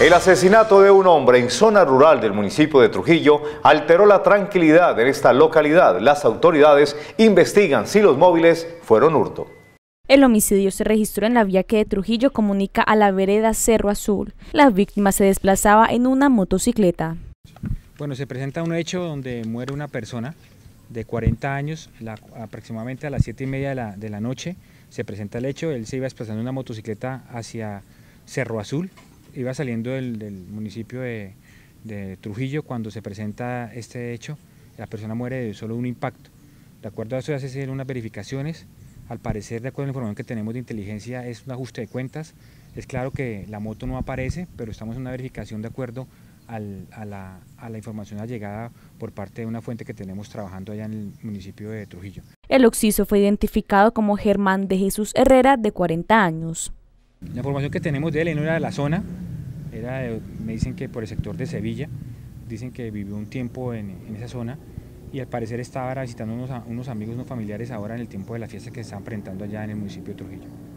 El asesinato de un hombre en zona rural del municipio de Trujillo alteró la tranquilidad en esta localidad. Las autoridades investigan si los móviles fueron hurto. El homicidio se registró en la vía que de Trujillo comunica a la vereda Cerro Azul. La víctima se desplazaba en una motocicleta. Bueno, se presenta un hecho donde muere una persona de 40 años, aproximadamente a las 7 y media de la, de la noche. Se presenta el hecho, él se iba desplazando en una motocicleta hacia Cerro Azul, iba saliendo del, municipio de, Trujillo cuando se presenta este hecho, la persona muere de solo un impacto. De acuerdo a eso se hacen unas verificaciones, al parecer de acuerdo a la información que tenemos de inteligencia es un ajuste de cuentas, es claro que la moto no aparece, pero estamos en una verificación de acuerdo a, la, a la información allegada por parte de una fuente que tenemos trabajando allá en el municipio de Trujillo. El occiso fue identificado como Germán de Jesús Herrera, de 40 años. La información que tenemos de él no era de la zona, era me dicen que por el sector de Sevilla, dicen que vivió un tiempo en, esa zona y al parecer estaba visitando unos, unos amigos no familiares ahora en el tiempo de la fiesta que se estaban presentando allá en el municipio de Trujillo.